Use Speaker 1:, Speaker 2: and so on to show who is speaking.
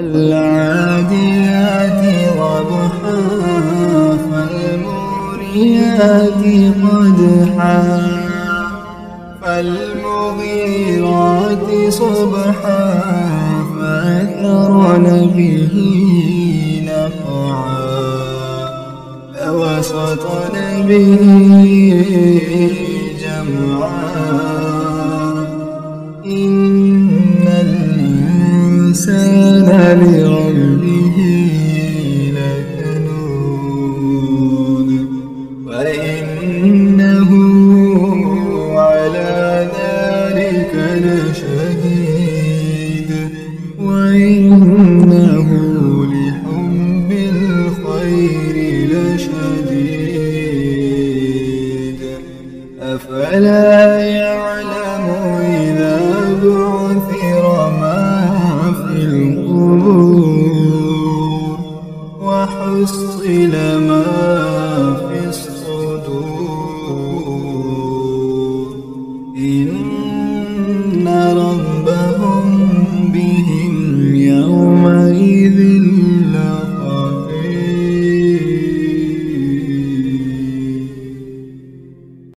Speaker 1: والعاديات ضبحا فالموريات قدحا فالمغيرات صبحا فأثرن به نقعا فوسطن به جمعا الإنسان لربه لكنود وإنه على ذلك لشهيد وإنه لحب الخير لشديد. أفلا يعلم إذا وحصل ما في الصدور. إن ربهم بهم يومئذ